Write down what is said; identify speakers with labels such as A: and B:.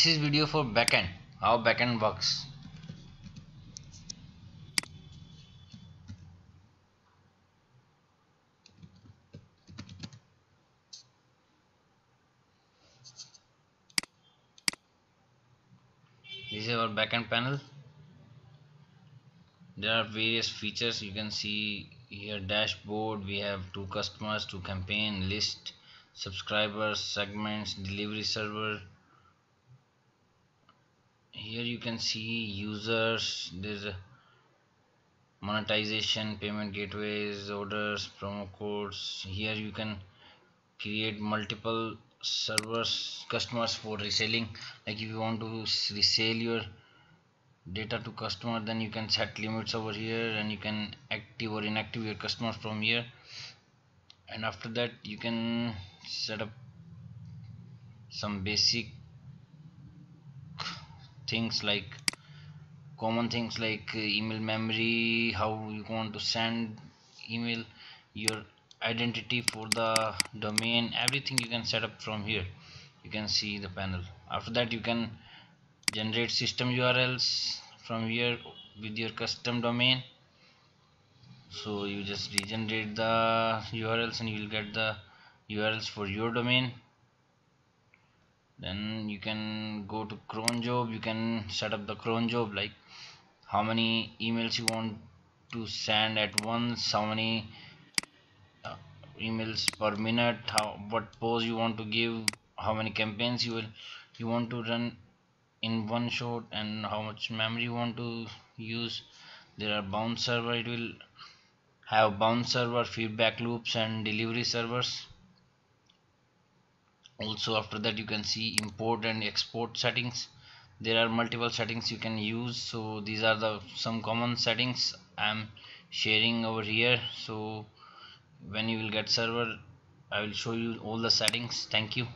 A: This is video for backend, how backend works. This is our backend panel. There are various features you can see here dashboard we have two customers two campaign list subscribers segments delivery server here you can see users there's a monetization payment gateways orders promo codes. Here you can create multiple servers customers for reselling. Like if you want to resell your data to customer then you can set limits over here and you can active or inactive your customers from here. And after that you can set up some basic things like common things like uh, email memory how you want to send email your identity for the domain everything you can set up from here. You can see the panel. After that you can generate system urls from here with your custom domain. So you just regenerate the urls and you will get the urls for your domain then you can go to cron job. You can set up the cron job like how many emails you want to send at once how many uh, emails per minute how what pose you want to give how many campaigns you will you want to run in one shot and how much memory you want to use. There are bounce server. It will have bounce server feedback loops and delivery servers also after that you can see import and export settings. There are multiple settings you can use. So these are the some common settings I'm sharing over here. So when you will get server I will show you all the settings. Thank you